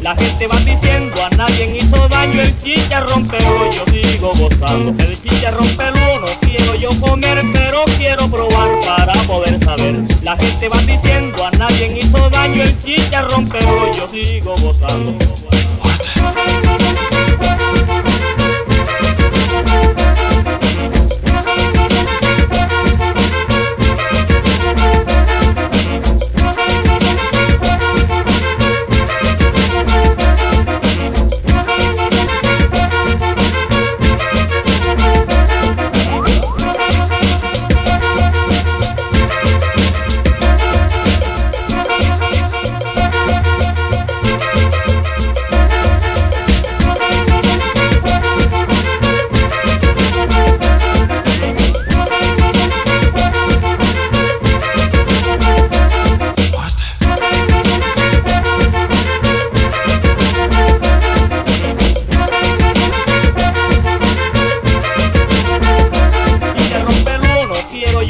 La gente va diciendo a nadie hizo daño el chicharrón, pero yo sigo gozando. El chicharrón peludo no quiero yo comer, pero quiero probar para poder saber. La gente va diciendo a nadie hizo daño el chicharrón, pero yo sigo gozando.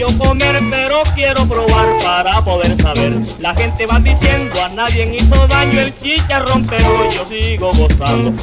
Yo comer, pero quiero probar para poder saber. La gente va diciendo a nadie hizo daño el chicharrón, pero yo sigo gozando.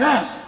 Yes!